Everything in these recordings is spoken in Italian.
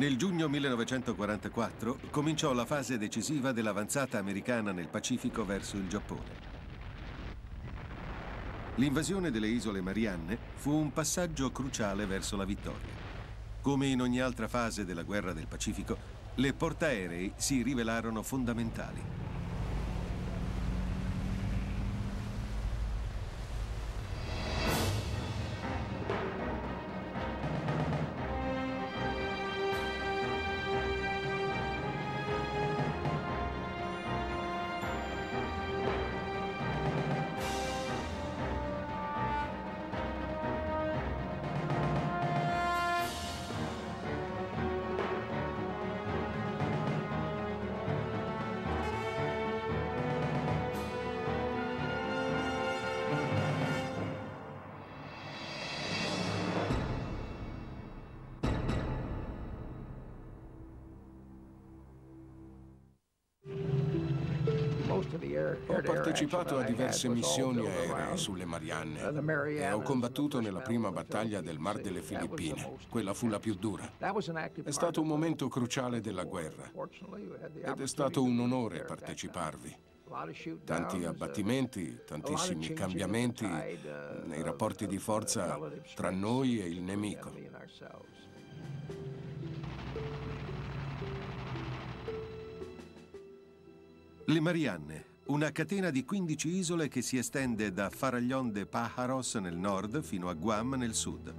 Nel giugno 1944 cominciò la fase decisiva dell'avanzata americana nel Pacifico verso il Giappone. L'invasione delle isole Marianne fu un passaggio cruciale verso la vittoria. Come in ogni altra fase della guerra del Pacifico, le portaerei si rivelarono fondamentali. Partecipato a diverse missioni aeree sulle Marianne e ho combattuto nella prima battaglia del Mar delle Filippine. Quella fu la più dura. È stato un momento cruciale della guerra ed è stato un onore parteciparvi. Tanti abbattimenti, tantissimi cambiamenti nei rapporti di forza tra noi e il nemico. Le Marianne, una catena di 15 isole che si estende da Faraglión de Pájaros nel nord fino a Guam nel sud.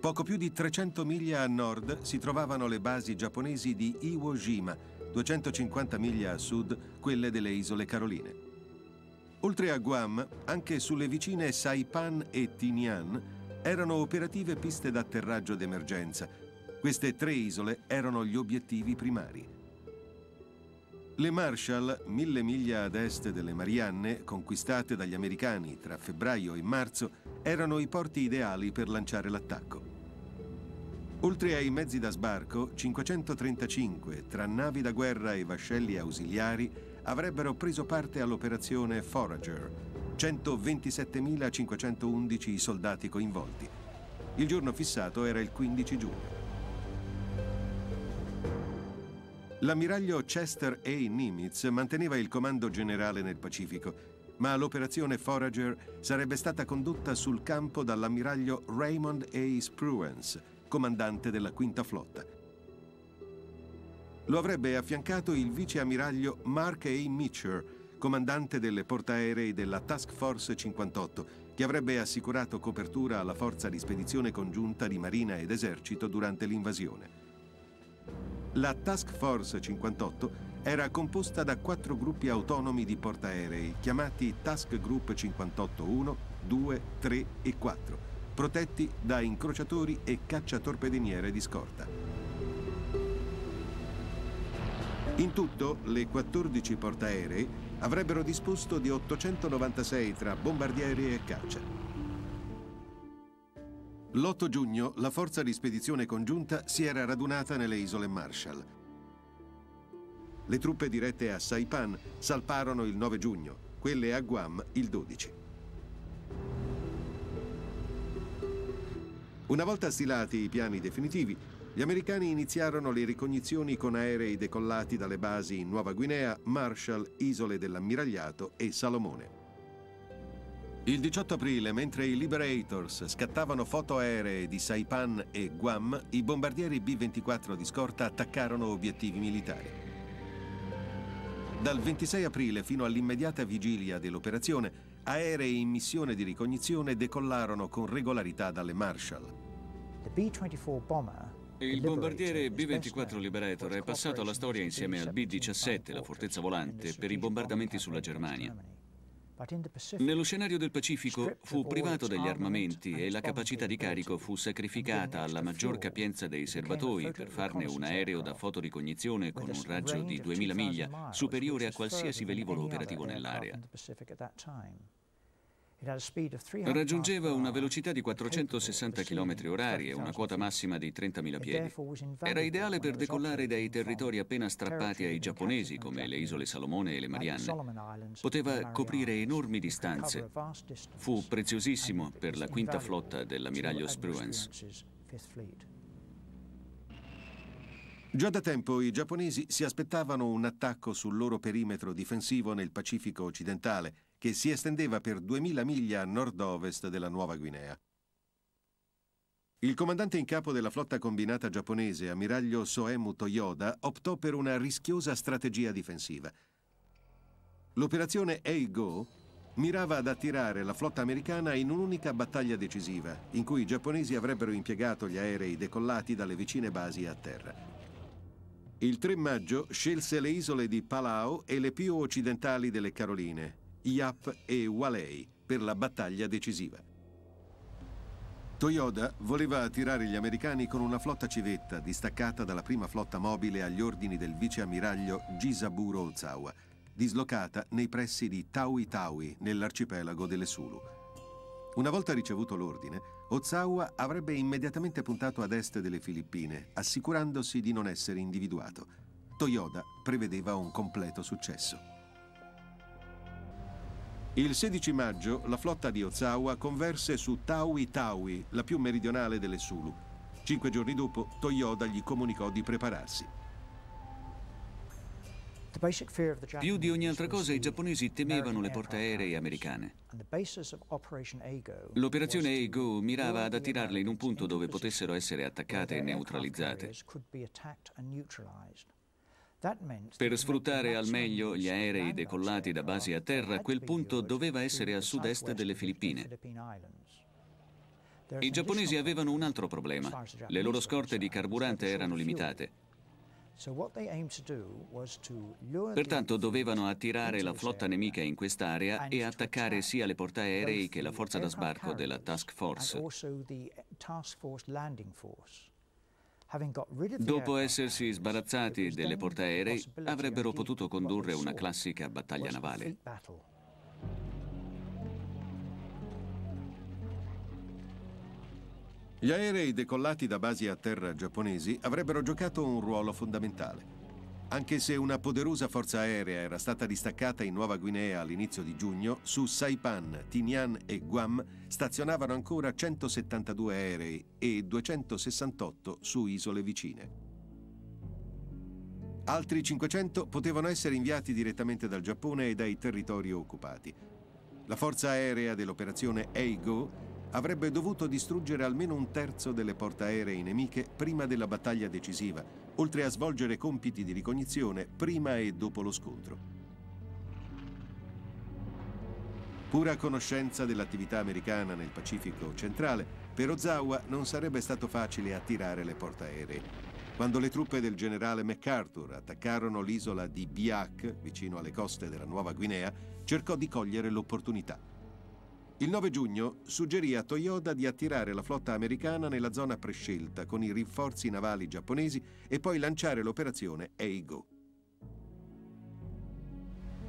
Poco più di 300 miglia a nord si trovavano le basi giapponesi di Iwo Jima, 250 miglia a sud quelle delle isole Caroline. Oltre a Guam, anche sulle vicine Saipan e Tinian erano operative piste d'atterraggio d'emergenza. Queste tre isole erano gli obiettivi primari. Le Marshall, mille miglia ad est delle Marianne, conquistate dagli americani tra febbraio e marzo, erano i porti ideali per lanciare l'attacco. Oltre ai mezzi da sbarco, 535 tra navi da guerra e vascelli ausiliari avrebbero preso parte all'operazione Forager, 127.511 i soldati coinvolti. Il giorno fissato era il 15 giugno. L'ammiraglio Chester A. Nimitz manteneva il comando generale nel Pacifico, ma l'operazione Forager sarebbe stata condotta sul campo dall'ammiraglio Raymond A. Spruance, comandante della Quinta Flotta. Lo avrebbe affiancato il viceammiraglio Mark A. Mitcher, comandante delle portaerei della Task Force 58, che avrebbe assicurato copertura alla forza di spedizione congiunta di Marina ed Esercito durante l'invasione. La Task Force 58 era composta da quattro gruppi autonomi di portaerei, chiamati Task Group 58 1, 2, 3 e 4, protetti da incrociatori e cacciatorpediniere di scorta. In tutto, le 14 portaerei avrebbero disposto di 896 tra bombardieri e caccia. L'8 giugno la forza di spedizione congiunta si era radunata nelle isole Marshall. Le truppe dirette a Saipan salparono il 9 giugno, quelle a Guam il 12. Una volta stilati i piani definitivi, gli americani iniziarono le ricognizioni con aerei decollati dalle basi in Nuova Guinea, Marshall, Isole dell'Ammiragliato e Salomone. Il 18 aprile, mentre i Liberators scattavano foto aeree di Saipan e Guam, i bombardieri B-24 di scorta attaccarono obiettivi militari. Dal 26 aprile fino all'immediata vigilia dell'operazione, aerei in missione di ricognizione decollarono con regolarità dalle Marshall. Il bombardiere B-24 Liberator è passato alla storia insieme al B-17, la fortezza volante, per i bombardamenti sulla Germania. Nello scenario del Pacifico fu privato degli armamenti e la capacità di carico fu sacrificata alla maggior capienza dei serbatoi per farne un aereo da fotoricognizione con un raggio di 2000 miglia, superiore a qualsiasi velivolo operativo nell'area. Raggiungeva una velocità di 460 km orari e una quota massima di 30.000 piedi. Era ideale per decollare dai territori appena strappati ai giapponesi, come le isole Salomone e le Marianne. Poteva coprire enormi distanze. Fu preziosissimo per la quinta flotta dell'ammiraglio Spruance. Già da tempo i giapponesi si aspettavano un attacco sul loro perimetro difensivo nel Pacifico occidentale, che si estendeva per 2000 miglia a nord-ovest della Nuova Guinea. Il comandante in capo della flotta combinata giapponese, ammiraglio Soemu Toyoda, optò per una rischiosa strategia difensiva. L'operazione Eigo mirava ad attirare la flotta americana in un'unica battaglia decisiva, in cui i giapponesi avrebbero impiegato gli aerei decollati dalle vicine basi a terra. Il 3 maggio scelse le isole di Palau e le più occidentali delle Caroline, Yap e Walei, per la battaglia decisiva. Toyoda voleva attirare gli americani con una flotta civetta distaccata dalla prima flotta mobile agli ordini del viceammiraglio Jisaburo Ozawa, dislocata nei pressi di Taui Taui, nell'arcipelago delle Sulu. Una volta ricevuto l'ordine, Ozawa avrebbe immediatamente puntato ad est delle Filippine, assicurandosi di non essere individuato. Toyoda prevedeva un completo successo. Il 16 maggio la flotta di Ozawa converse su Taui Taui, la più meridionale delle Sulu. Cinque giorni dopo, Toyoda gli comunicò di prepararsi. Più di ogni altra cosa i giapponesi temevano le portaerei americane. L'operazione Eigo mirava ad attirarle in un punto dove potessero essere attaccate e neutralizzate. Per sfruttare al meglio gli aerei decollati da basi a terra, quel punto doveva essere a sud-est delle Filippine. I giapponesi avevano un altro problema. Le loro scorte di carburante erano limitate. Pertanto dovevano attirare la flotta nemica in quest'area e attaccare sia le portaerei che la forza da sbarco della Task Force. Dopo essersi sbarazzati delle portaerei, avrebbero potuto condurre una classica battaglia navale. Gli aerei decollati da basi a terra giapponesi avrebbero giocato un ruolo fondamentale. Anche se una poderosa forza aerea era stata distaccata in Nuova Guinea all'inizio di giugno, su Saipan, Tinian e Guam stazionavano ancora 172 aerei e 268 su isole vicine. Altri 500 potevano essere inviati direttamente dal Giappone e dai territori occupati. La forza aerea dell'operazione Eigo avrebbe dovuto distruggere almeno un terzo delle portaerei nemiche prima della battaglia decisiva, oltre a svolgere compiti di ricognizione prima e dopo lo scontro. Pura conoscenza dell'attività americana nel Pacifico centrale, per Ozawa non sarebbe stato facile attirare le portaerei. Quando le truppe del generale MacArthur attaccarono l'isola di Biak, vicino alle coste della Nuova Guinea, cercò di cogliere l'opportunità. Il 9 giugno suggerì a Toyoda di attirare la flotta americana nella zona prescelta con i rinforzi navali giapponesi e poi lanciare l'operazione Eigo.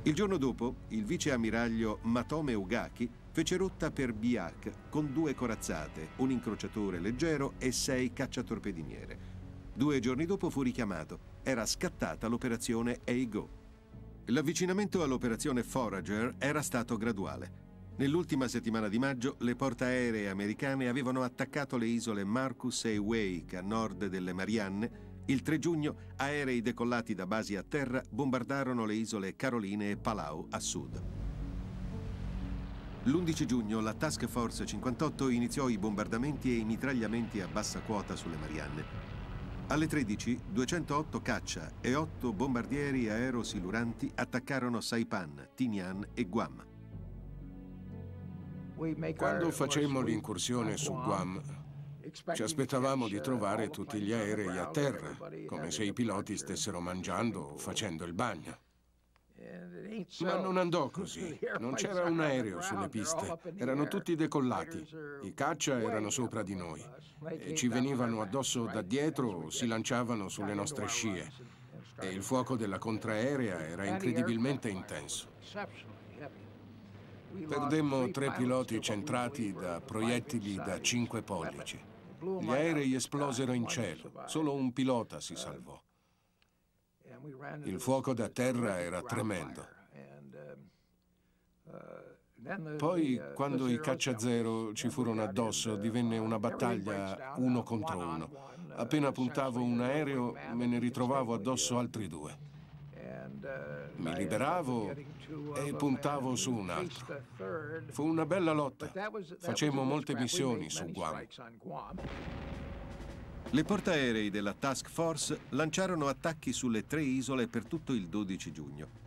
Il giorno dopo, il vice ammiraglio Matome Ugaki fece rotta per Biak con due corazzate, un incrociatore leggero e sei cacciatorpediniere. Due giorni dopo fu richiamato. Era scattata l'operazione Eigo. L'avvicinamento all'operazione Forager era stato graduale. Nell'ultima settimana di maggio le portaeree americane avevano attaccato le isole Marcus e Wake a nord delle Marianne. Il 3 giugno aerei decollati da basi a terra bombardarono le isole Caroline e Palau a sud. L'11 giugno la Task Force 58 iniziò i bombardamenti e i mitragliamenti a bassa quota sulle Marianne. Alle 13, 208 caccia e 8 bombardieri aerosiluranti attaccarono Saipan, Tinian e Guam. Quando facemmo l'incursione su Guam, ci aspettavamo di trovare tutti gli aerei a terra, come se i piloti stessero mangiando o facendo il bagno. Ma non andò così. Non c'era un aereo sulle piste. Erano tutti decollati. I caccia erano sopra di noi. E ci venivano addosso da dietro o si lanciavano sulle nostre scie. E il fuoco della contraerea era incredibilmente intenso. Perdemmo tre piloti centrati da proiettili da 5 pollici. Gli aerei esplosero in cielo, solo un pilota si salvò. Il fuoco da terra era tremendo. Poi, quando i cacciazero ci furono addosso, divenne una battaglia uno contro uno. Appena puntavo un aereo, me ne ritrovavo addosso altri due. Mi liberavo e puntavo su un altro. Fu una bella lotta. Facemmo molte missioni su Guam. Le portaerei della Task Force lanciarono attacchi sulle tre isole per tutto il 12 giugno.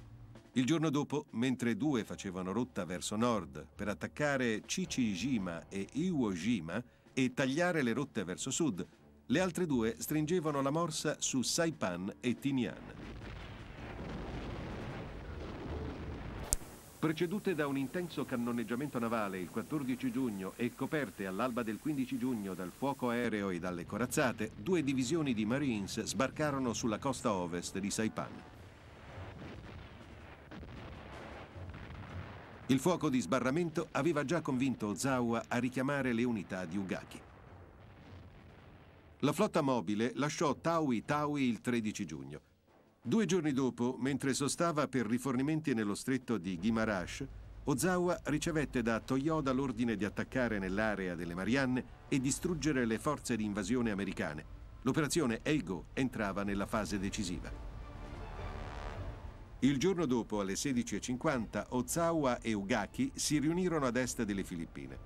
Il giorno dopo, mentre due facevano rotta verso nord per attaccare Chichijima e Iwo Jima e tagliare le rotte verso sud, le altre due stringevano la morsa su Saipan e Tinian. Precedute da un intenso cannoneggiamento navale il 14 giugno e coperte all'alba del 15 giugno dal fuoco aereo e dalle corazzate, due divisioni di Marines sbarcarono sulla costa ovest di Saipan. Il fuoco di sbarramento aveva già convinto Ozawa a richiamare le unità di Ugaki. La flotta mobile lasciò Taui Taui il 13 giugno. Due giorni dopo, mentre sostava per rifornimenti nello stretto di Guimarash, Ozawa ricevette da Toyoda l'ordine di attaccare nell'area delle Marianne e distruggere le forze di invasione americane. L'operazione Eigo entrava nella fase decisiva. Il giorno dopo, alle 16.50, Ozawa e Ugaki si riunirono ad est delle Filippine.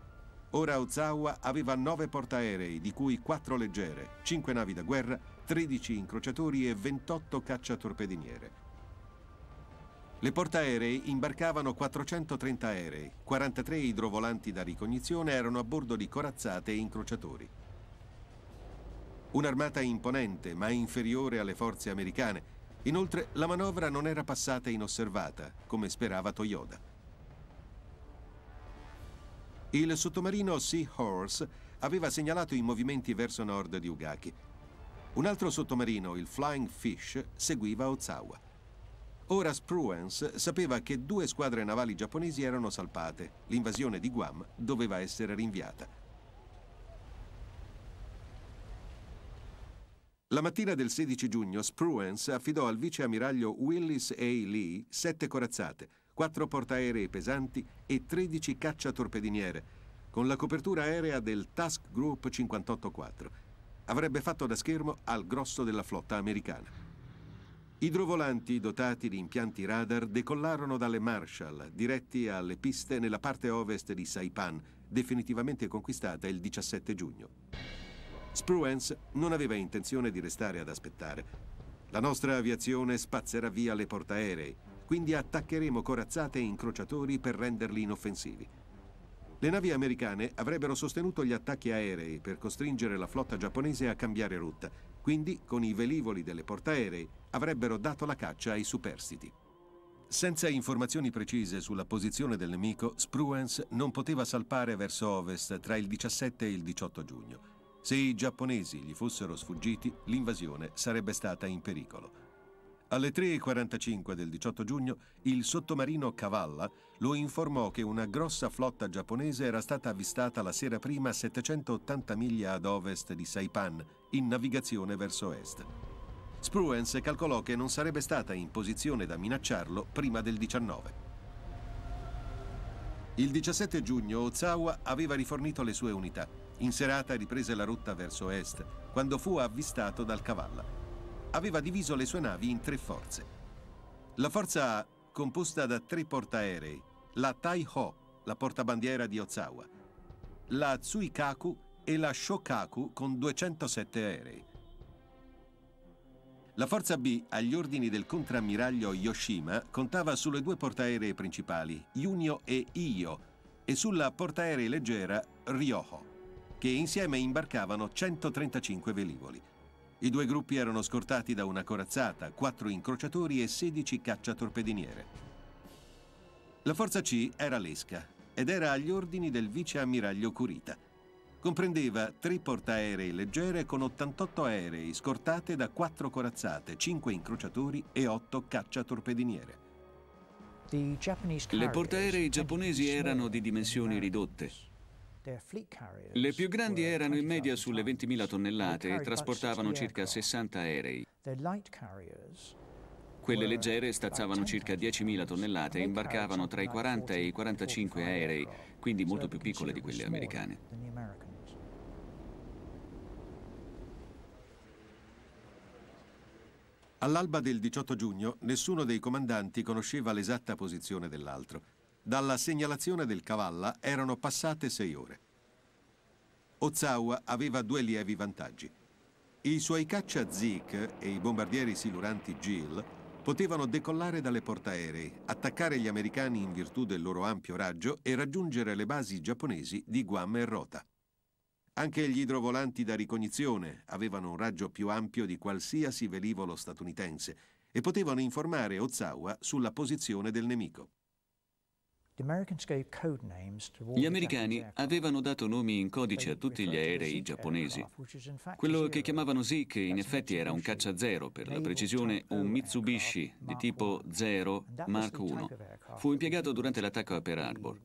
Ora Ozawa aveva nove portaerei, di cui quattro leggere, cinque navi da guerra 13 incrociatori e 28 cacciatorpediniere. Le portaerei imbarcavano 430 aerei, 43 idrovolanti da ricognizione erano a bordo di corazzate e incrociatori. Un'armata imponente, ma inferiore alle forze americane. Inoltre, la manovra non era passata inosservata, come sperava Toyoda. Il sottomarino Sea Horse aveva segnalato i movimenti verso nord di Ugaki un altro sottomarino, il Flying Fish, seguiva Ozawa. Ora Spruance sapeva che due squadre navali giapponesi erano salpate. L'invasione di Guam doveva essere rinviata. La mattina del 16 giugno Spruance affidò al vice ammiraglio Willis A. Lee sette corazzate, quattro portaerei pesanti e 13 cacciatorpediniere, con la copertura aerea del Task Group 584 avrebbe fatto da schermo al grosso della flotta americana. Idrovolanti dotati di impianti radar decollarono dalle Marshall, diretti alle piste nella parte ovest di Saipan, definitivamente conquistata il 17 giugno. Spruance non aveva intenzione di restare ad aspettare. La nostra aviazione spazzerà via le portaerei, quindi attaccheremo corazzate e incrociatori per renderli inoffensivi. Le navi americane avrebbero sostenuto gli attacchi aerei per costringere la flotta giapponese a cambiare rotta, quindi con i velivoli delle portaerei avrebbero dato la caccia ai superstiti. Senza informazioni precise sulla posizione del nemico, Spruance non poteva salpare verso ovest tra il 17 e il 18 giugno. Se i giapponesi gli fossero sfuggiti, l'invasione sarebbe stata in pericolo. Alle 3.45 del 18 giugno, il sottomarino Cavalla lo informò che una grossa flotta giapponese era stata avvistata la sera prima a 780 miglia ad ovest di Saipan, in navigazione verso est. Spruance calcolò che non sarebbe stata in posizione da minacciarlo prima del 19. Il 17 giugno Ozawa aveva rifornito le sue unità. In serata riprese la rotta verso est, quando fu avvistato dal Cavalla aveva diviso le sue navi in tre forze. La forza A, composta da tre portaerei, la Tai-Ho, la portabandiera di Ozawa, la Tsuikaku e la Shokaku con 207 aerei. La forza B, agli ordini del contrammiraglio Yoshima, contava sulle due portaerei principali, Junio e Iyo, e sulla portaerei leggera Ryoho, che insieme imbarcavano 135 velivoli. I due gruppi erano scortati da una corazzata, quattro incrociatori e 16 cacciatorpediniere. La forza C era l'esca ed era agli ordini del vice ammiraglio Curita. Comprendeva tre portaerei leggere con 88 aerei scortate da quattro corazzate, 5 incrociatori e 8 cacciatorpediniere. Le portaerei giapponesi erano di dimensioni ridotte. Le più grandi erano in media sulle 20.000 tonnellate e trasportavano circa 60 aerei. Quelle leggere stazzavano circa 10.000 tonnellate e imbarcavano tra i 40 e i 45 aerei, quindi molto più piccole di quelle americane. All'alba del 18 giugno nessuno dei comandanti conosceva l'esatta posizione dell'altro. Dalla segnalazione del Cavalla erano passate sei ore. Ozawa aveva due lievi vantaggi. I suoi caccia Zeke e i bombardieri siluranti Gill potevano decollare dalle portaerei, attaccare gli americani in virtù del loro ampio raggio e raggiungere le basi giapponesi di Guam e Rota. Anche gli idrovolanti da ricognizione avevano un raggio più ampio di qualsiasi velivolo statunitense e potevano informare Ozawa sulla posizione del nemico. Gli americani avevano dato nomi in codice a tutti gli aerei giapponesi. Quello che chiamavano Zeke in effetti era un caccia zero, per la precisione un Mitsubishi di tipo 0 Mark I. Fu impiegato durante l'attacco a Pearl Harbor.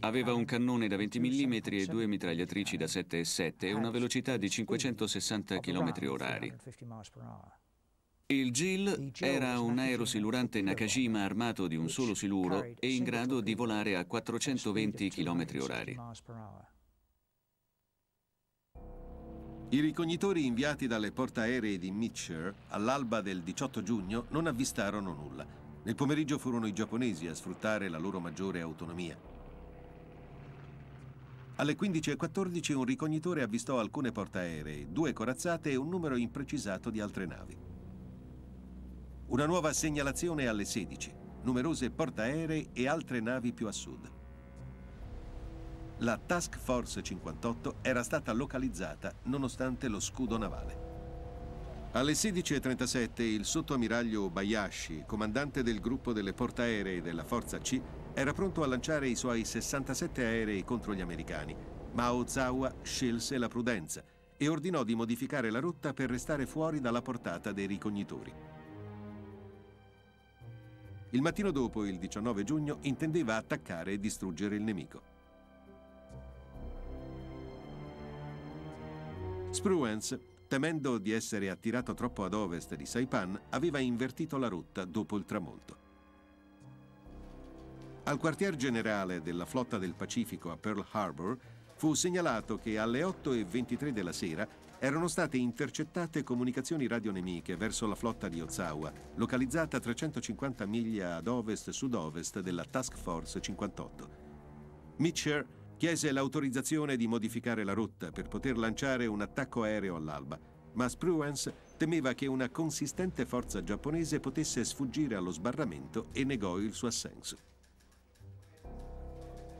Aveva un cannone da 20 mm e due mitragliatrici da 7,7 e una velocità di 560 km orari. Il GIL era un aerosilurante Nakajima armato di un solo siluro e in grado di volare a 420 km orari. I ricognitori inviati dalle portaerei di Mitcher all'alba del 18 giugno non avvistarono nulla. Nel pomeriggio furono i giapponesi a sfruttare la loro maggiore autonomia. Alle 15.14 un ricognitore avvistò alcune portaerei, due corazzate e un numero imprecisato di altre navi. Una nuova segnalazione alle 16, numerose portaerei e altre navi più a sud. La Task Force 58 era stata localizzata nonostante lo scudo navale. Alle 16.37 il sottoammiraglio Bayashi, comandante del gruppo delle portaerei della Forza C, era pronto a lanciare i suoi 67 aerei contro gli americani, ma Ozawa scelse la prudenza e ordinò di modificare la rotta per restare fuori dalla portata dei ricognitori. Il mattino dopo, il 19 giugno, intendeva attaccare e distruggere il nemico. Spruance temendo di essere attirato troppo ad ovest di Saipan, aveva invertito la rotta dopo il tramonto. Al quartier generale della flotta del Pacifico a Pearl Harbor fu segnalato che alle 8.23 della sera erano state intercettate comunicazioni radionemiche verso la flotta di Ozawa, localizzata a 350 miglia ad ovest-sud-ovest della Task Force 58. Mitcher Chiese l'autorizzazione di modificare la rotta per poter lanciare un attacco aereo all'alba, ma Spruance temeva che una consistente forza giapponese potesse sfuggire allo sbarramento e negò il suo assenso.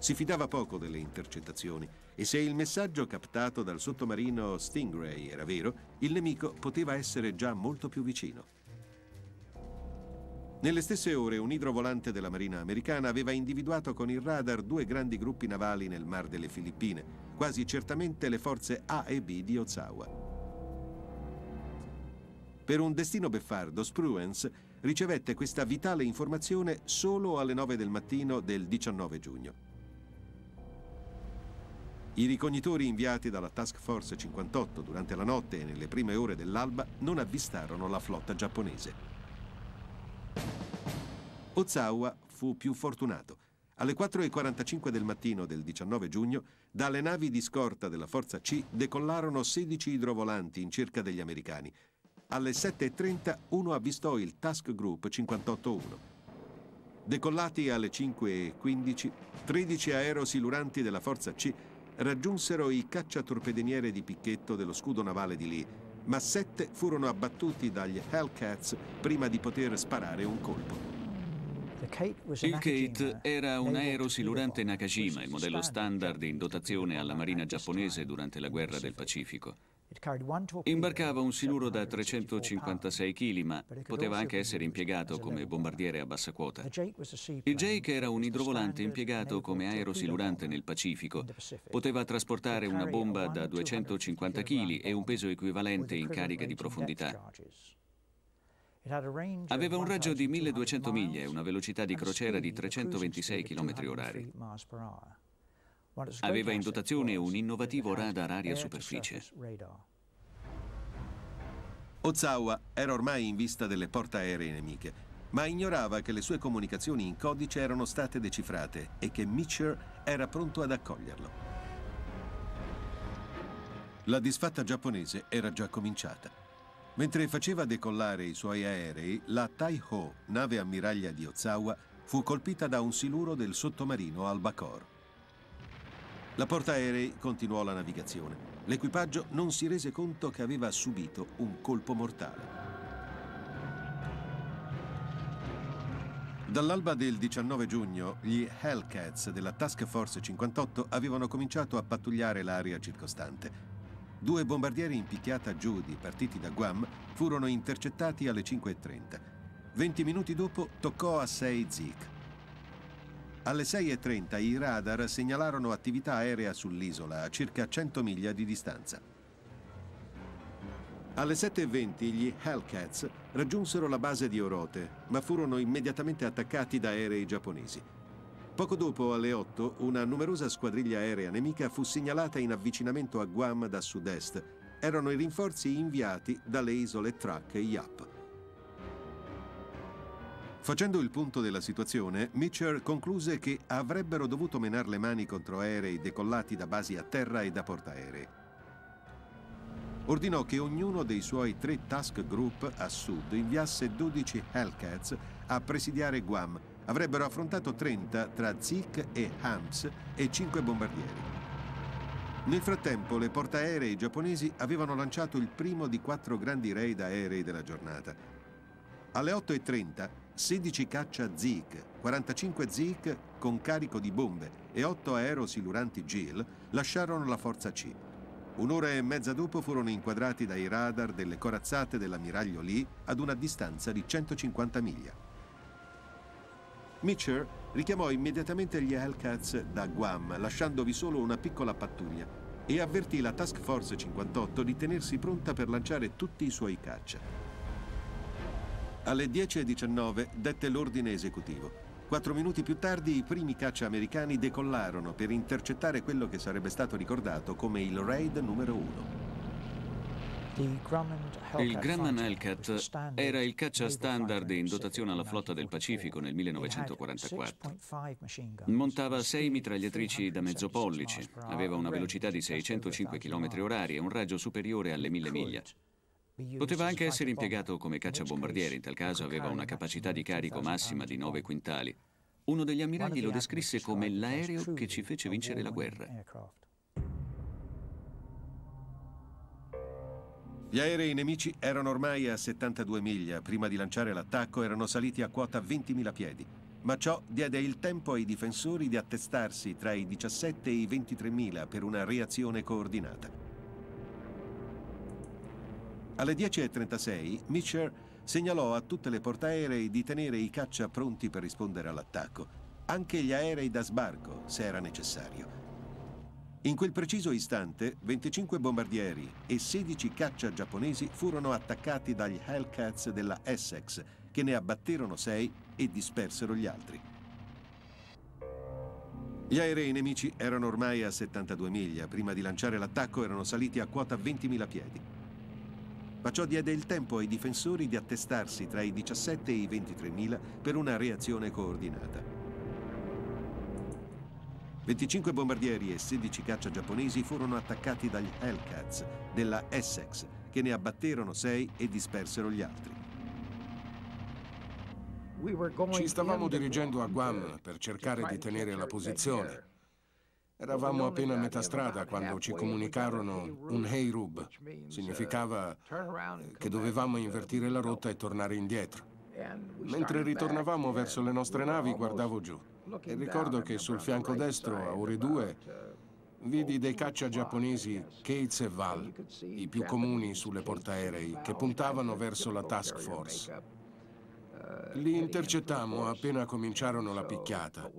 Si fidava poco delle intercettazioni e se il messaggio captato dal sottomarino Stingray era vero, il nemico poteva essere già molto più vicino. Nelle stesse ore un idrovolante della Marina americana aveva individuato con il radar due grandi gruppi navali nel Mar delle Filippine, quasi certamente le forze A e B di Ozawa. Per un destino beffardo, Spruance ricevette questa vitale informazione solo alle 9 del mattino del 19 giugno. I ricognitori inviati dalla Task Force 58 durante la notte e nelle prime ore dell'alba non avvistarono la flotta giapponese. Ozawa fu più fortunato. Alle 4.45 del mattino del 19 giugno, dalle navi di scorta della Forza C decollarono 16 idrovolanti in cerca degli americani. Alle 7.30 uno avvistò il Task Group 58-1. Decollati alle 5.15, 13 aerosiluranti della Forza C raggiunsero i cacciatorpediniere di picchetto dello scudo navale di Lee, ma sette furono abbattuti dagli Hellcats prima di poter sparare un colpo. Il Kate era un aerosilurante Nakajima, il modello standard in dotazione alla marina giapponese durante la guerra del Pacifico. Imbarcava un siluro da 356 kg, ma poteva anche essere impiegato come bombardiere a bassa quota. Il Jake era un idrovolante impiegato come aerosilurante nel Pacifico. Poteva trasportare una bomba da 250 kg e un peso equivalente in carica di profondità. Aveva un raggio di 1200 miglia e una velocità di crociera di 326 km orari. Aveva in dotazione un innovativo radar aria-superficie. Ozawa era ormai in vista delle portaerei nemiche, ma ignorava che le sue comunicazioni in codice erano state decifrate e che Mitcher era pronto ad accoglierlo. La disfatta giapponese era già cominciata. Mentre faceva decollare i suoi aerei, la Tai-Ho, nave ammiraglia di Ozawa, fu colpita da un siluro del sottomarino Albacore. La portaerei continuò la navigazione. L'equipaggio non si rese conto che aveva subito un colpo mortale. Dall'alba del 19 giugno, gli Hellcats della Task Force 58 avevano cominciato a pattugliare l'area circostante. Due bombardieri in picchiata Judy, partiti da Guam, furono intercettati alle 5.30. Venti minuti dopo toccò a 6 Zik. Alle 6.30 i radar segnalarono attività aerea sull'isola a circa 100 miglia di distanza. Alle 7.20 gli Hellcats raggiunsero la base di Orote, ma furono immediatamente attaccati da aerei giapponesi. Poco dopo, alle 8, una numerosa squadriglia aerea nemica fu segnalata in avvicinamento a Guam da sud-est. Erano i rinforzi inviati dalle isole Truk e Yap. Facendo il punto della situazione, Mitchell concluse che avrebbero dovuto menare le mani contro aerei decollati da basi a terra e da portaerei. Ordinò che ognuno dei suoi tre task group a sud inviasse 12 Hellcats a presidiare Guam avrebbero affrontato 30 tra Zik e Hams e 5 bombardieri. Nel frattempo le portaerei giapponesi avevano lanciato il primo di quattro grandi raid aerei della giornata. Alle 8.30 16 caccia Zik, 45 Zik con carico di bombe e 8 aerosiluranti GIL lasciarono la forza C. Un'ora e mezza dopo furono inquadrati dai radar delle corazzate dell'ammiraglio Lee ad una distanza di 150 miglia. Mitchell richiamò immediatamente gli Hellcats da Guam, lasciandovi solo una piccola pattuglia, e avvertì la Task Force 58 di tenersi pronta per lanciare tutti i suoi caccia. Alle 10.19 dette l'ordine esecutivo. Quattro minuti più tardi i primi caccia americani decollarono per intercettare quello che sarebbe stato ricordato come il raid numero uno. Il Grumman Hellcat era il caccia standard in dotazione alla flotta del Pacifico nel 1944. Montava sei mitragliatrici da mezzo pollice, aveva una velocità di 605 km orari e un raggio superiore alle 1000 miglia. Poteva anche essere impiegato come cacciabombardiere, in tal caso aveva una capacità di carico massima di 9 quintali. Uno degli ammiragli lo descrisse come l'aereo che ci fece vincere la guerra. Gli aerei nemici erano ormai a 72 miglia, prima di lanciare l'attacco erano saliti a quota 20.000 piedi, ma ciò diede il tempo ai difensori di attestarsi tra i 17 e i 23.000 per una reazione coordinata. Alle 10.36 Mitchell segnalò a tutte le portaerei di tenere i caccia pronti per rispondere all'attacco, anche gli aerei da sbarco, se era necessario. In quel preciso istante, 25 bombardieri e 16 caccia giapponesi furono attaccati dagli Hellcats della Essex, che ne abbatterono 6 e dispersero gli altri. Gli aerei nemici erano ormai a 72 miglia, prima di lanciare l'attacco erano saliti a quota 20.000 piedi. Ma ciò diede il tempo ai difensori di attestarsi tra i 17 e i 23.000 per una reazione coordinata. 25 bombardieri e 16 caccia giapponesi furono attaccati dagli Hellcats della Essex, che ne abbatterono 6 e dispersero gli altri. Ci stavamo dirigendo a Guam per cercare di tenere la posizione. Eravamo appena a metà strada quando ci comunicarono un Heyrub. Significava che dovevamo invertire la rotta e tornare indietro. Mentre ritornavamo verso le nostre navi guardavo giù. E ricordo che sul fianco destro, a ore 2, vidi dei caccia giapponesi Cates e Val, i più comuni sulle portaerei, che puntavano verso la task force. Li intercettammo appena cominciarono la picchiata.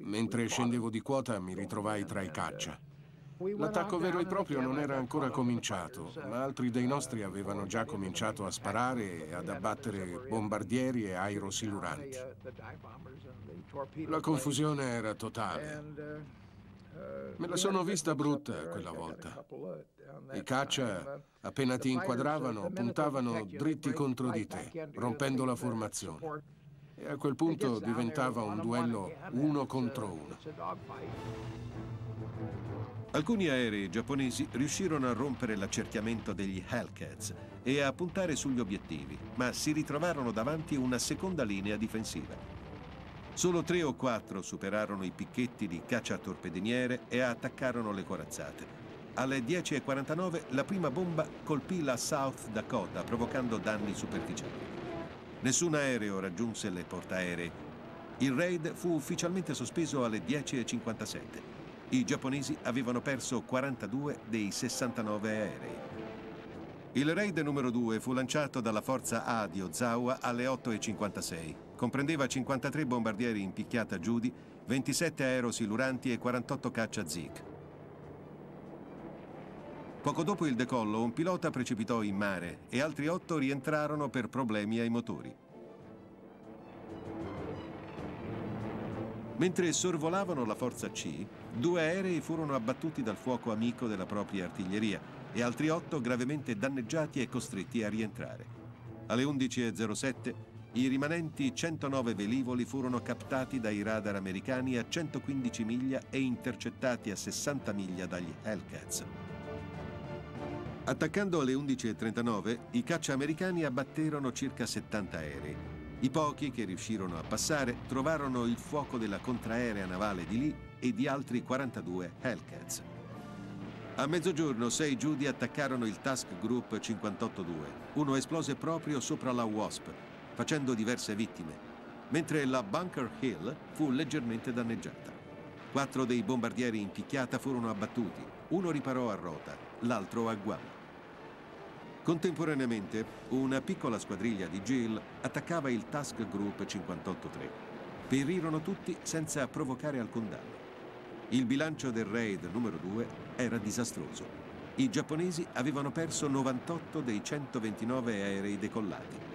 Mentre scendevo di quota mi ritrovai tra i caccia. L'attacco vero e proprio non era ancora cominciato, ma altri dei nostri avevano già cominciato a sparare e ad abbattere bombardieri e aerosiluranti. La confusione era totale. Me la sono vista brutta quella volta. I caccia, appena ti inquadravano, puntavano dritti contro di te, rompendo la formazione. E a quel punto diventava un duello uno contro uno. Alcuni aerei giapponesi riuscirono a rompere l'accerchiamento degli Hellcats e a puntare sugli obiettivi, ma si ritrovarono davanti una seconda linea difensiva. Solo tre o quattro superarono i picchetti di cacciatorpediniere e attaccarono le corazzate. Alle 10.49 la prima bomba colpì la South Dakota, provocando danni superficiali. Nessun aereo raggiunse le portaerei. Il raid fu ufficialmente sospeso alle 10.57. I giapponesi avevano perso 42 dei 69 aerei. Il raid numero 2 fu lanciato dalla forza A di Ozawa alle 8.56. Comprendeva 53 bombardieri in picchiata Judy, 27 aerosiluranti e 48 caccia Zeke. Poco dopo il decollo un pilota precipitò in mare e altri otto rientrarono per problemi ai motori. Mentre sorvolavano la forza C, due aerei furono abbattuti dal fuoco amico della propria artiglieria e altri otto gravemente danneggiati e costretti a rientrare. Alle 11.07 i rimanenti 109 velivoli furono captati dai radar americani a 115 miglia e intercettati a 60 miglia dagli Hellcats. Attaccando alle 11.39, i caccia americani abbatterono circa 70 aerei. I pochi che riuscirono a passare trovarono il fuoco della contraerea navale di Lee e di altri 42 Hellcats. A mezzogiorno sei Judy attaccarono il Task Group 58-2. Uno esplose proprio sopra la Wasp, facendo diverse vittime, mentre la Bunker Hill fu leggermente danneggiata. Quattro dei bombardieri in picchiata furono abbattuti, uno riparò a rota, l'altro a Guam. Contemporaneamente, una piccola squadriglia di Jill attaccava il Task Group 58-3. Perirono tutti senza provocare alcun danno. Il bilancio del raid numero 2 era disastroso. I giapponesi avevano perso 98 dei 129 aerei decollati.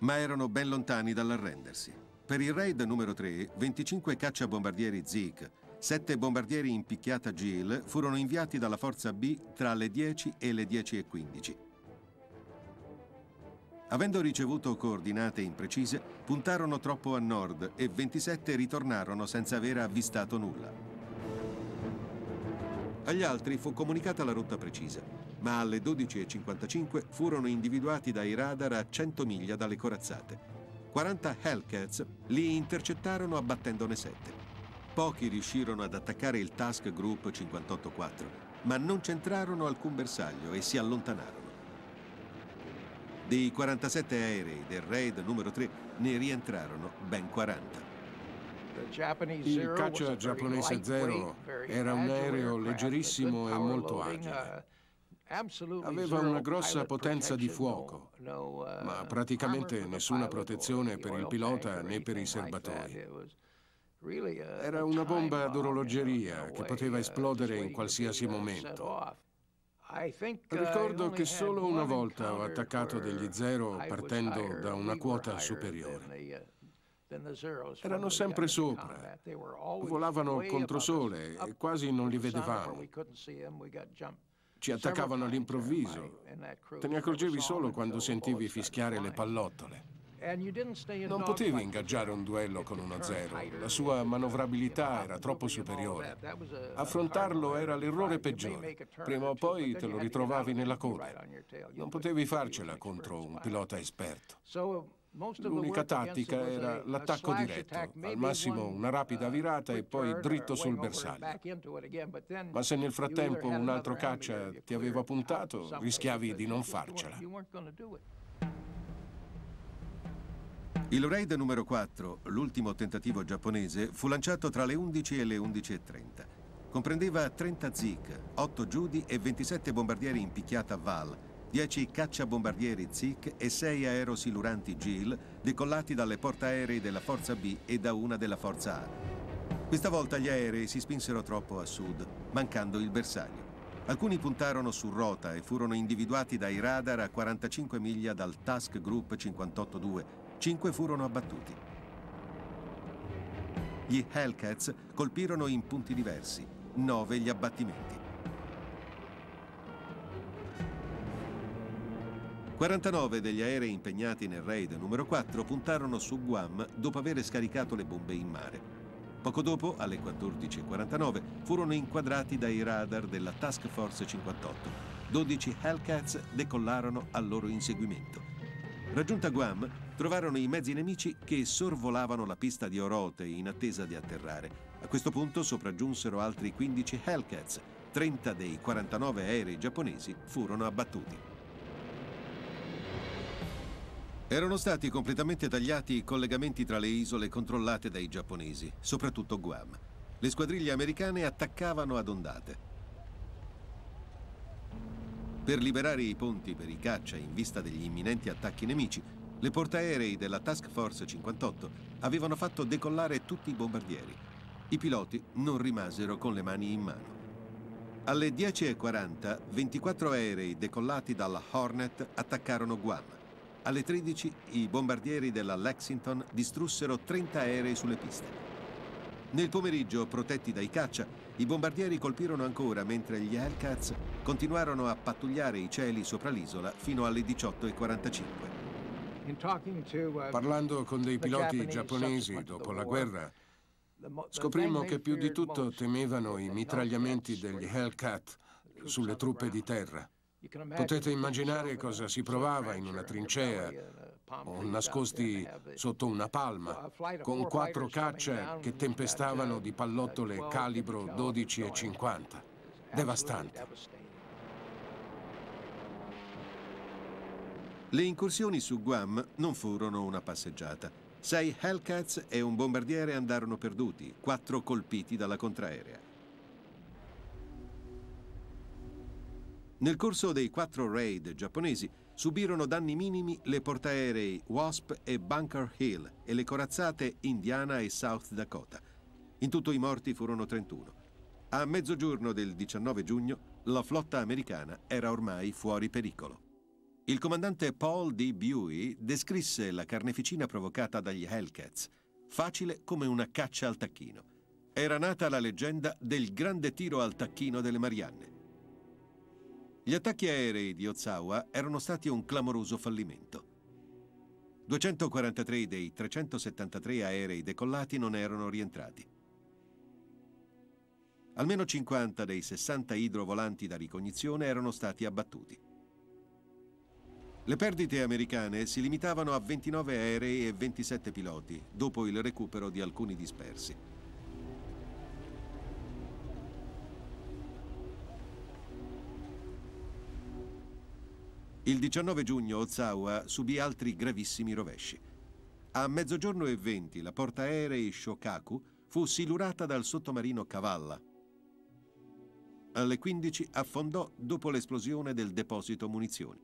Ma erano ben lontani dall'arrendersi. Per il raid numero 3, 25 cacciabombardieri Zeke, Sette bombardieri in picchiata GIL furono inviati dalla forza B tra le 10 e le 10.15. Avendo ricevuto coordinate imprecise, puntarono troppo a nord e 27 ritornarono senza aver avvistato nulla. Agli altri fu comunicata la rotta precisa, ma alle 12.55 furono individuati dai radar a 100 miglia dalle corazzate. 40 Hellcats li intercettarono abbattendone 7. Pochi riuscirono ad attaccare il Task Group 58-4, ma non centrarono alcun bersaglio e si allontanarono. Dei 47 aerei del raid numero 3 ne rientrarono ben 40. Il caccia giapponese Zero era un aereo leggerissimo e molto agile. Aveva una grossa potenza di fuoco, ma praticamente nessuna protezione per il pilota né per i serbatoi. Era una bomba ad orologeria che poteva esplodere in qualsiasi momento. Ricordo che solo una volta ho attaccato degli zero partendo da una quota superiore. Erano sempre sopra, volavano contro sole e quasi non li vedevamo. Ci attaccavano all'improvviso. Te ne accorgevi solo quando sentivi fischiare le pallottole. Non potevi ingaggiare un duello con uno zero, la sua manovrabilità era troppo superiore. Affrontarlo era l'errore peggiore. Prima o poi te lo ritrovavi nella coda. Non potevi farcela contro un pilota esperto. L'unica tattica era l'attacco diretto, al massimo una rapida virata e poi dritto sul bersaglio. Ma se nel frattempo un altro caccia ti aveva puntato, rischiavi di non farcela. Il raid numero 4, l'ultimo tentativo giapponese, fu lanciato tra le 11 e le 11.30. Comprendeva 30 Zik, 8 Judy e 27 bombardieri in picchiata Val, 10 cacciabombardieri Zik e 6 aerosiluranti GIL decollati dalle portaerei della Forza B e da una della Forza A. Questa volta gli aerei si spinsero troppo a sud, mancando il bersaglio. Alcuni puntarono su rota e furono individuati dai radar a 45 miglia dal Task Group 58-2 Cinque furono abbattuti. Gli Hellcats colpirono in punti diversi, nove gli abbattimenti. 49 degli aerei impegnati nel raid numero 4 puntarono su Guam dopo aver scaricato le bombe in mare. Poco dopo, alle 14.49, furono inquadrati dai radar della Task Force 58. 12 Hellcats decollarono al loro inseguimento. Raggiunta Guam, trovarono i mezzi nemici che sorvolavano la pista di Orote in attesa di atterrare. A questo punto sopraggiunsero altri 15 Hellcats. 30 dei 49 aerei giapponesi furono abbattuti. Erano stati completamente tagliati i collegamenti tra le isole controllate dai giapponesi, soprattutto Guam. Le squadriglie americane attaccavano ad ondate. Per liberare i ponti per i caccia in vista degli imminenti attacchi nemici, le portaerei della Task Force 58 avevano fatto decollare tutti i bombardieri. I piloti non rimasero con le mani in mano. Alle 10.40, 24 aerei decollati dalla Hornet attaccarono Guam. Alle 13 i bombardieri della Lexington distrussero 30 aerei sulle piste. Nel pomeriggio, protetti dai caccia, i bombardieri colpirono ancora mentre gli Hellcats continuarono a pattugliare i cieli sopra l'isola fino alle 18.45. Uh, Parlando con dei piloti giapponesi dopo la guerra, scoprimmo che più di tutto temevano i mitragliamenti degli Hellcat sulle truppe di terra. Potete immaginare cosa si provava in una trincea o nascosti sotto una palma, con quattro caccia che tempestavano di pallottole calibro 12 e 50. Devastante. Le incursioni su Guam non furono una passeggiata. Sei Hellcats e un bombardiere andarono perduti, quattro colpiti dalla contraerea. Nel corso dei quattro raid giapponesi subirono danni minimi le portaerei Wasp e Bunker Hill e le corazzate Indiana e South Dakota. In tutto i morti furono 31. A mezzogiorno del 19 giugno la flotta americana era ormai fuori pericolo. Il comandante Paul D. Buey descrisse la carneficina provocata dagli Hellcats, facile come una caccia al tacchino. Era nata la leggenda del grande tiro al tacchino delle Marianne. Gli attacchi aerei di Ozawa erano stati un clamoroso fallimento. 243 dei 373 aerei decollati non erano rientrati. Almeno 50 dei 60 idrovolanti da ricognizione erano stati abbattuti. Le perdite americane si limitavano a 29 aerei e 27 piloti, dopo il recupero di alcuni dispersi. Il 19 giugno Ozawa subì altri gravissimi rovesci. A mezzogiorno e 20 la portaerei Shokaku fu silurata dal sottomarino Cavalla. Alle 15 affondò dopo l'esplosione del deposito munizioni.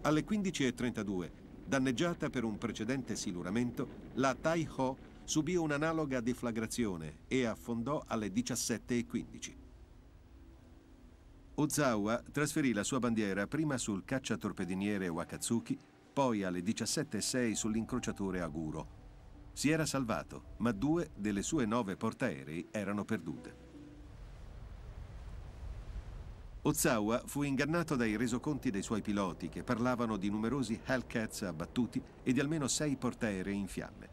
Alle 15.32, danneggiata per un precedente siluramento, la Tai Ho subì un'analoga deflagrazione e affondò alle 17.15. Ozawa trasferì la sua bandiera prima sul cacciatorpediniere Wakatsuki, poi alle 17.06 sull'incrociatore Aguro. Si era salvato, ma due delle sue nove portaerei erano perdute. Ozawa fu ingannato dai resoconti dei suoi piloti che parlavano di numerosi Hellcats abbattuti e di almeno sei portaerei in fiamme.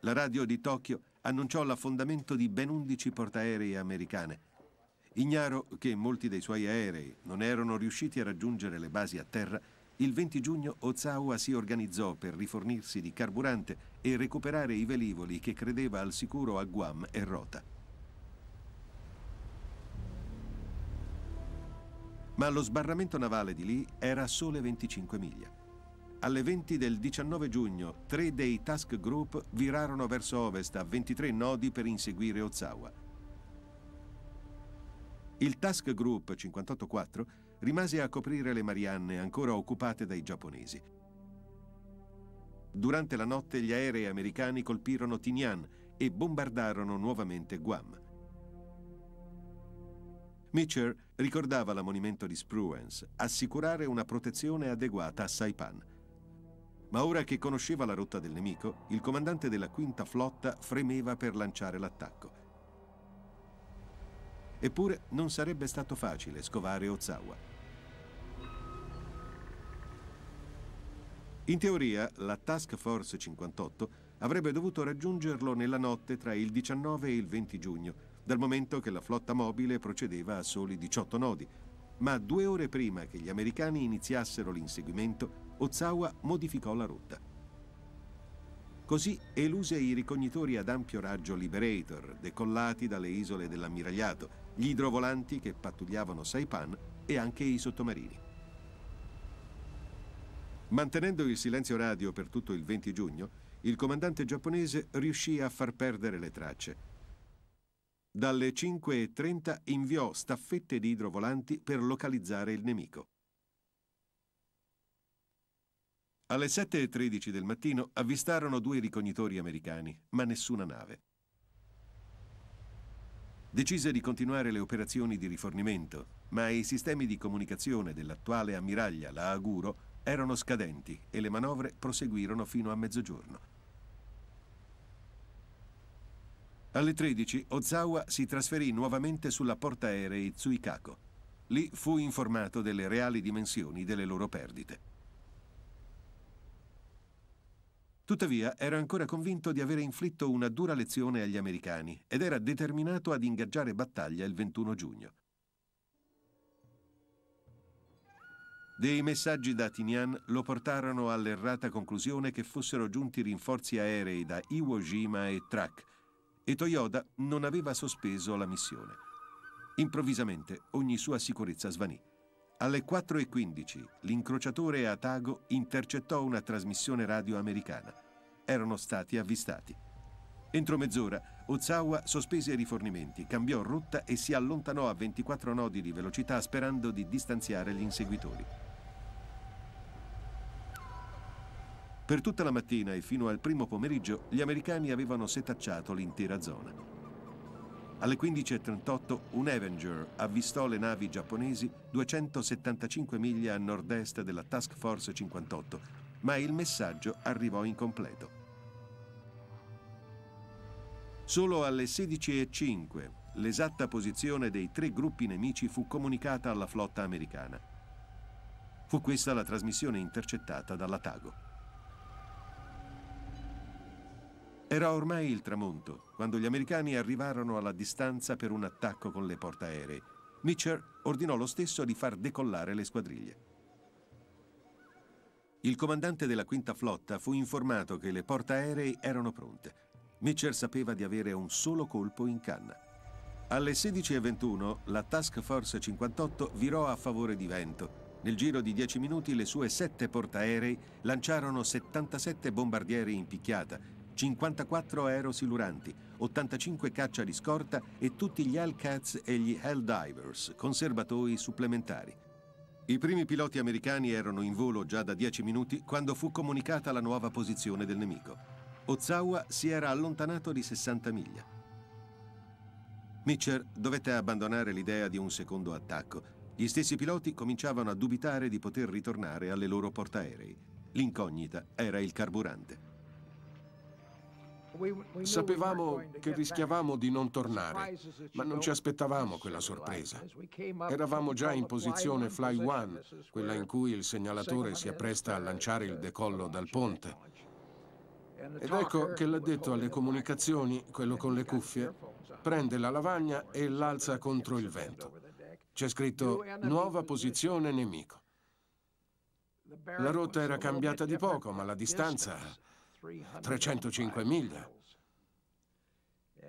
La radio di Tokyo annunciò l'affondamento di ben 11 portaerei americane. Ignaro che molti dei suoi aerei non erano riusciti a raggiungere le basi a terra, il 20 giugno Ozawa si organizzò per rifornirsi di carburante e recuperare i velivoli che credeva al sicuro a Guam e Rota. Ma lo sbarramento navale di lì era a sole 25 miglia. Alle 20 del 19 giugno, tre dei task group virarono verso ovest a 23 nodi per inseguire Ozawa. Il task group 584 rimase a coprire le Marianne ancora occupate dai giapponesi. Durante la notte gli aerei americani colpirono Tinian e bombardarono nuovamente Guam. Mitchell ricordava l'ammonimento di Spruance, assicurare una protezione adeguata a Saipan. Ma ora che conosceva la rotta del nemico, il comandante della quinta flotta fremeva per lanciare l'attacco. Eppure non sarebbe stato facile scovare Ozawa. In teoria, la Task Force 58 avrebbe dovuto raggiungerlo nella notte tra il 19 e il 20 giugno, dal momento che la flotta mobile procedeva a soli 18 nodi. Ma due ore prima che gli americani iniziassero l'inseguimento, Ozawa modificò la rotta. Così eluse i ricognitori ad ampio raggio Liberator, decollati dalle isole dell'ammiragliato, gli idrovolanti che pattugliavano Saipan e anche i sottomarini. Mantenendo il silenzio radio per tutto il 20 giugno, il comandante giapponese riuscì a far perdere le tracce. Dalle 5.30 inviò staffette di idrovolanti per localizzare il nemico. Alle 7.13 del mattino avvistarono due ricognitori americani, ma nessuna nave. Decise di continuare le operazioni di rifornimento, ma i sistemi di comunicazione dell'attuale ammiraglia, la Aguro, erano scadenti e le manovre proseguirono fino a mezzogiorno. Alle 13 Ozawa si trasferì nuovamente sulla portaerei Tsuikako. Lì fu informato delle reali dimensioni delle loro perdite. Tuttavia era ancora convinto di avere inflitto una dura lezione agli americani ed era determinato ad ingaggiare battaglia il 21 giugno. Dei messaggi da Tinian lo portarono all'errata conclusione che fossero giunti rinforzi aerei da Iwo Jima e Trak e Toyota non aveva sospeso la missione. Improvvisamente ogni sua sicurezza svanì. Alle 4.15 l'incrociatore Atago intercettò una trasmissione radio americana. Erano stati avvistati. Entro mezz'ora Ozawa sospese i rifornimenti, cambiò rotta e si allontanò a 24 nodi di velocità sperando di distanziare gli inseguitori. Per tutta la mattina e fino al primo pomeriggio gli americani avevano setacciato l'intera zona. Alle 15.38 un Avenger avvistò le navi giapponesi 275 miglia a nord-est della Task Force 58, ma il messaggio arrivò incompleto. Solo alle 16.05 l'esatta posizione dei tre gruppi nemici fu comunicata alla flotta americana. Fu questa la trasmissione intercettata dalla Tago. Era ormai il tramonto, quando gli americani arrivarono alla distanza per un attacco con le portaerei. Mitcher ordinò lo stesso di far decollare le squadriglie. Il comandante della quinta flotta fu informato che le portaerei erano pronte. Mitcher sapeva di avere un solo colpo in canna. Alle 16.21 la Task Force 58 virò a favore di vento. Nel giro di 10 minuti le sue sette portaerei lanciarono 77 bombardieri in picchiata 54 aerosiluranti, 85 caccia di scorta e tutti gli Hellcats e gli Helldivers, conservatori supplementari. I primi piloti americani erano in volo già da 10 minuti quando fu comunicata la nuova posizione del nemico. Ozawa si era allontanato di 60 miglia. Mitcher dovette abbandonare l'idea di un secondo attacco. Gli stessi piloti cominciavano a dubitare di poter ritornare alle loro portaerei. L'incognita era il carburante. Sapevamo che rischiavamo di non tornare, ma non ci aspettavamo quella sorpresa. Eravamo già in posizione Fly One, quella in cui il segnalatore si appresta a lanciare il decollo dal ponte. Ed ecco che l'addetto alle comunicazioni, quello con le cuffie, prende la lavagna e l'alza contro il vento. C'è scritto nuova posizione nemico. La rotta era cambiata di poco, ma la distanza 305 miglia.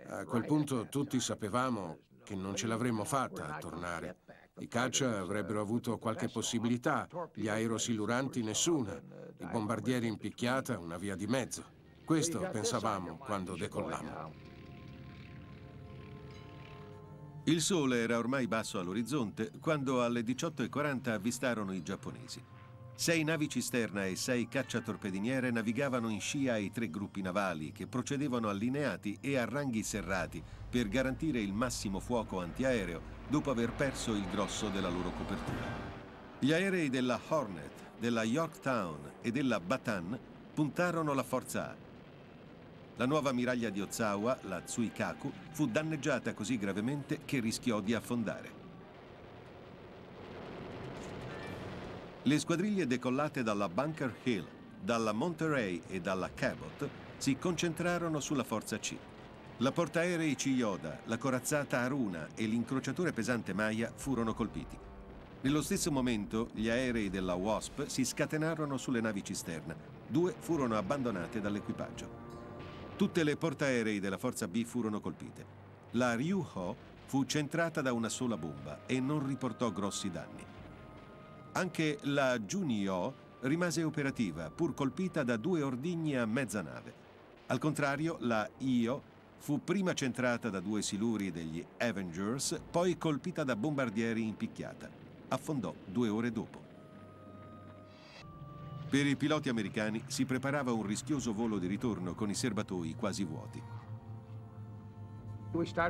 A quel punto tutti sapevamo che non ce l'avremmo fatta a tornare. I caccia avrebbero avuto qualche possibilità, gli aerosiluranti nessuna, i bombardieri in picchiata una via di mezzo. Questo pensavamo quando decollammo. Il sole era ormai basso all'orizzonte quando alle 18.40 avvistarono i giapponesi. Sei navi cisterna e sei cacciatorpediniere navigavano in scia ai tre gruppi navali che procedevano allineati e a ranghi serrati per garantire il massimo fuoco antiaereo dopo aver perso il grosso della loro copertura. Gli aerei della Hornet, della Yorktown e della Bataan puntarono la forza A. La nuova miraglia di Ozawa, la Tsuikaku, fu danneggiata così gravemente che rischiò di affondare. Le squadriglie decollate dalla Bunker Hill dalla Monterey e dalla Cabot si concentrarono sulla forza C. La portaerei Chiyoda, la corazzata Aruna e l'incrociatore pesante Maya furono colpiti. Nello stesso momento gli aerei della Wasp si scatenarono sulle navi cisterna. Due furono abbandonate dall'equipaggio. Tutte le portaerei della forza B furono colpite. La Ryuho fu centrata da una sola bomba e non riportò grossi danni. Anche la Junio rimase operativa, pur colpita da due ordigni a mezza nave. Al contrario, la Io fu prima centrata da due siluri degli Avengers, poi colpita da bombardieri in picchiata. Affondò due ore dopo. Per i piloti americani si preparava un rischioso volo di ritorno con i serbatoi quasi vuoti.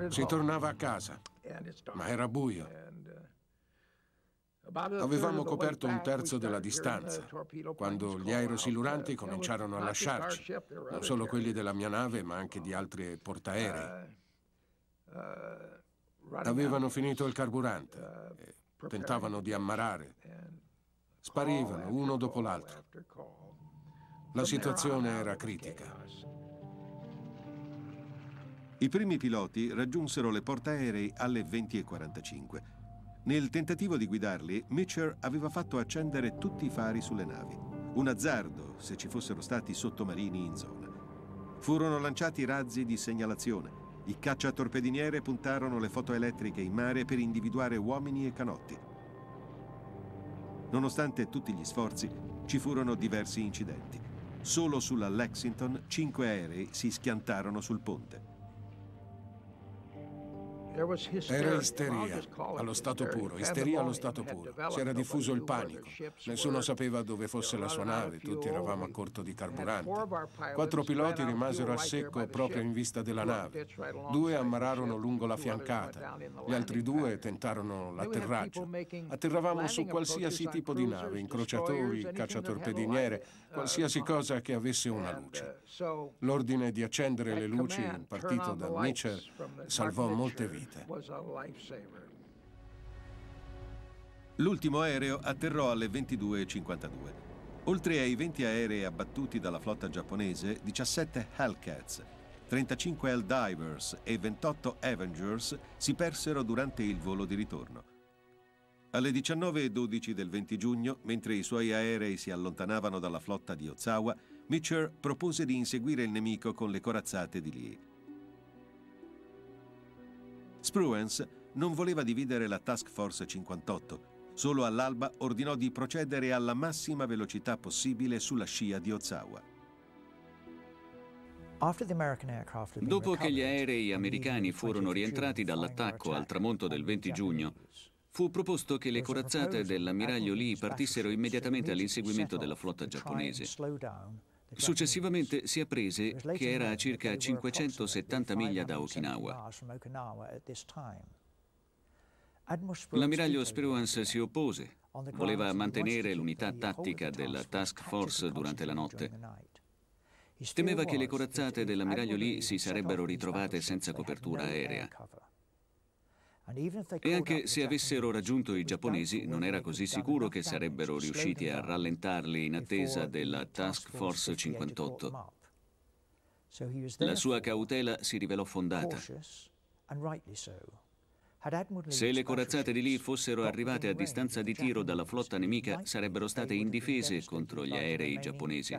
Si tornava a casa, ma era buio. Avevamo coperto un terzo della distanza quando gli aerosiluranti cominciarono a lasciarci, non solo quelli della mia nave ma anche di altri portaerei. Avevano finito il carburante, tentavano di ammarare, sparivano uno dopo l'altro. La situazione era critica. I primi piloti raggiunsero le portaerei alle 20.45. Nel tentativo di guidarli, Mitchell aveva fatto accendere tutti i fari sulle navi. Un azzardo se ci fossero stati sottomarini in zona. Furono lanciati razzi di segnalazione. I cacciatorpediniere puntarono le fotoelettriche in mare per individuare uomini e canotti. Nonostante tutti gli sforzi, ci furono diversi incidenti. Solo sulla Lexington cinque aerei si schiantarono sul ponte. Era isteria, allo stato puro, isteria allo stato puro. Si era diffuso il panico. Nessuno sapeva dove fosse la sua nave, tutti eravamo a corto di carburante. Quattro piloti rimasero a secco proprio in vista della nave. Due ammararono lungo la fiancata, gli altri due tentarono l'atterraggio. Atterravamo su qualsiasi tipo di nave, incrociatori, cacciatorpediniere, qualsiasi cosa che avesse una luce. L'ordine di accendere le luci partito da Mitchell salvò molte vite vite. L'ultimo aereo atterrò alle 22.52. Oltre ai 20 aerei abbattuti dalla flotta giapponese, 17 Hellcats, 35 Helldivers e 28 Avengers si persero durante il volo di ritorno. Alle 19.12 del 20 giugno, mentre i suoi aerei si allontanavano dalla flotta di Ozawa, Mitchell propose di inseguire il nemico con le corazzate di Lee. Spruance non voleva dividere la Task Force 58. Solo all'alba ordinò di procedere alla massima velocità possibile sulla scia di Ozawa. Dopo che gli aerei americani furono rientrati dall'attacco al tramonto del 20 giugno, fu proposto che le corazzate dell'ammiraglio Lee partissero immediatamente all'inseguimento della flotta giapponese. Successivamente si apprese che era a circa 570 miglia da Okinawa. L'ammiraglio Spruance si oppose, voleva mantenere l'unità tattica della task force durante la notte. Temeva che le corazzate dell'ammiraglio Lee si sarebbero ritrovate senza copertura aerea. E anche se avessero raggiunto i giapponesi, non era così sicuro che sarebbero riusciti a rallentarli in attesa della Task Force 58. La sua cautela si rivelò fondata. Se le corazzate di lì fossero arrivate a distanza di tiro dalla flotta nemica, sarebbero state indifese contro gli aerei giapponesi.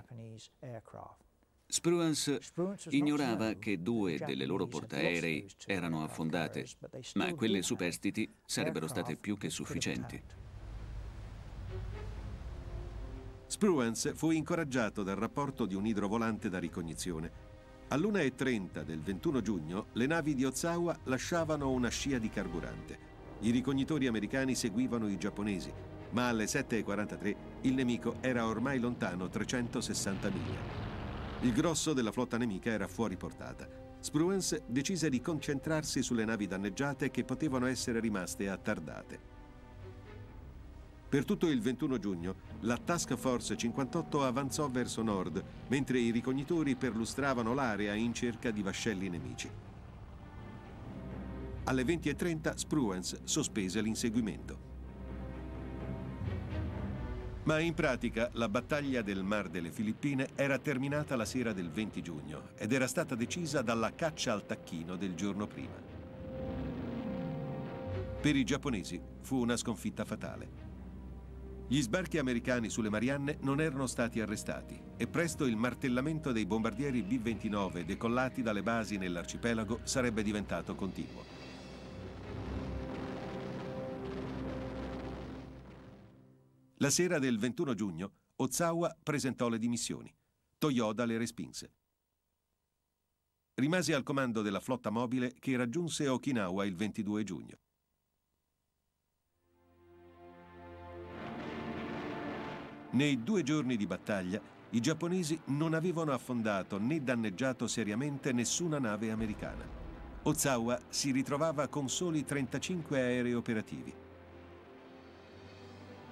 Spruance ignorava che due delle loro portaerei erano affondate, ma quelle superstiti sarebbero state più che sufficienti. Spruance fu incoraggiato dal rapporto di un idrovolante da ricognizione. All'1.30 del 21 giugno le navi di Ozawa lasciavano una scia di carburante. I ricognitori americani seguivano i giapponesi, ma alle 7.43 il nemico era ormai lontano 360 miglia. Il grosso della flotta nemica era fuori portata. Spruance decise di concentrarsi sulle navi danneggiate che potevano essere rimaste attardate. Per tutto il 21 giugno, la Task Force 58 avanzò verso nord, mentre i ricognitori perlustravano l'area in cerca di vascelli nemici. Alle 20.30 Spruance sospese l'inseguimento. Ma in pratica la battaglia del Mar delle Filippine era terminata la sera del 20 giugno ed era stata decisa dalla caccia al tacchino del giorno prima. Per i giapponesi fu una sconfitta fatale. Gli sbarchi americani sulle Marianne non erano stati arrestati e presto il martellamento dei bombardieri B-29 decollati dalle basi nell'arcipelago sarebbe diventato continuo. La sera del 21 giugno, Ozawa presentò le dimissioni. Toyoda le respinse. Rimase al comando della flotta mobile che raggiunse Okinawa il 22 giugno. Nei due giorni di battaglia, i giapponesi non avevano affondato né danneggiato seriamente nessuna nave americana. Ozawa si ritrovava con soli 35 aerei operativi.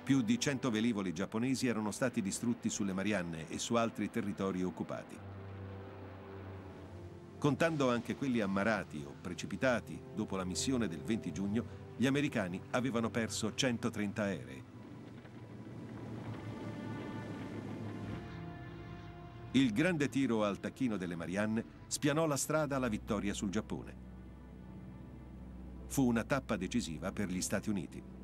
Più di 100 velivoli giapponesi erano stati distrutti sulle Marianne e su altri territori occupati. Contando anche quelli ammarati o precipitati dopo la missione del 20 giugno, gli americani avevano perso 130 aerei. Il grande tiro al tacchino delle Marianne spianò la strada alla vittoria sul Giappone. Fu una tappa decisiva per gli Stati Uniti.